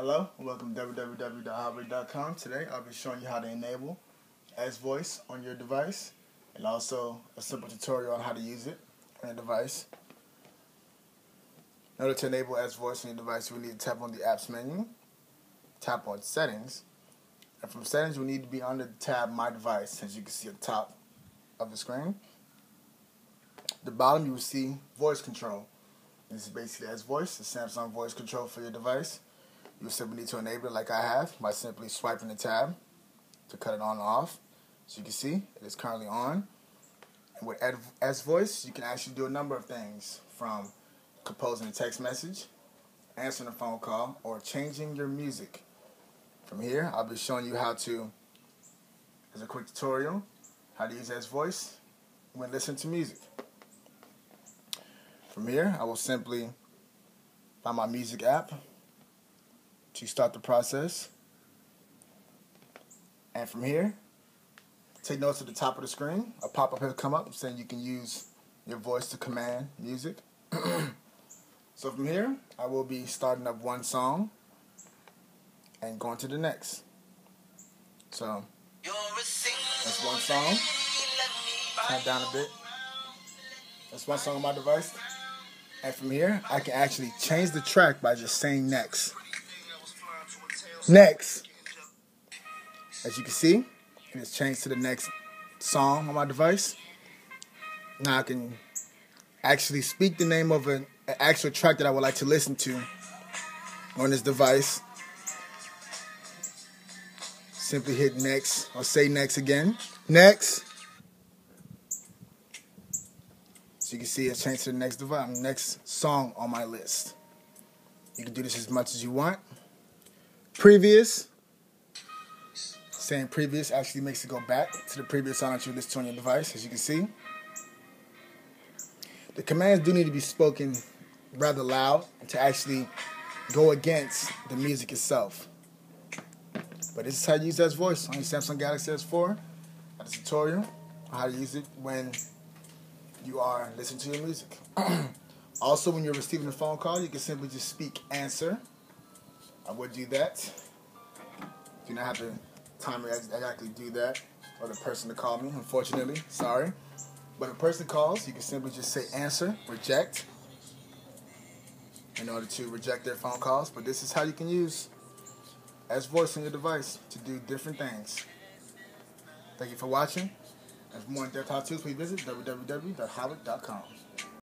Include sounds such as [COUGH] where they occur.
Hello, welcome to www.visihow.com. Today I'll be showing you how to enable S Voice on your device and also a simple tutorial on how to use it on your device. In order to enable S Voice on your device, we need to tap on the apps menu, tap on settings, and from settings we need to be under the tab My Device as you can see at the top of the screen. At the bottom you will see voice control. This is basically S Voice, the Samsung voice control for your device. You simply need to enable it like I have by simply swiping the tab to cut it on and off. So you can see it is currently on. And with S Voice, you can actually do a number of things from composing a text message, answering a phone call, or changing your music. From here, I'll be showing you how to, as a quick tutorial, how to use S Voice when listening to music. From here, I will simply find my music app to start the process. And from here, take notes at the top of the screen. A pop-up will come up saying you can use your voice to command music. [CLEARS THROAT] so from here, I will be starting up one song and going to the next. So, that's one song. Turn down a bit. That's one song on my device. And from here, I can actually change the track by just saying next. Next. As you can see, it has changed to the next song on my device. Now I can actually speak the name of an, an actual track that I would like to listen to on this device. Simply hit next or say next again. Next. So you can see it's changed to the next device, next song on my list. You can do this as much as you want. Previous, saying previous actually makes it go back to the previous song that you listen to on your device, as you can see. The commands do need to be spoken rather loud to actually go against the music itself. But this is how you use S Voice on your Samsung Galaxy S4. A tutorial on how to use it when you are listening to your music. [CLEARS THROAT] also, when you're receiving a phone call, you can simply just speak answer. I would do that. Do not have to time me exactly do that, or the person to call me, unfortunately. Sorry. But if a person calls, you can simply just say answer, reject, in order to reject their phone calls. But this is how you can use S Voice on your device to do different things. Thank you for watching. And for more in-depth how-tos, please visit www.visihow.com.